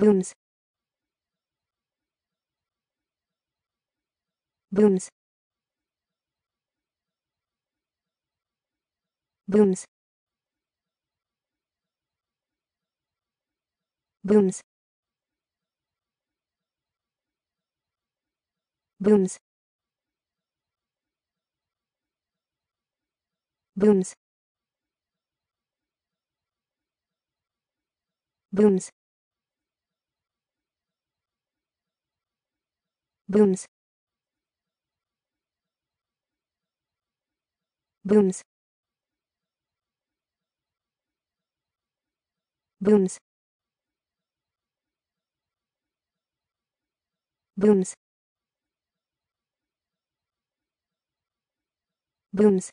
booms. Booms. Booms. Booms. Booms. Booms. Booms booms. Booms. Booms. Booms. Booms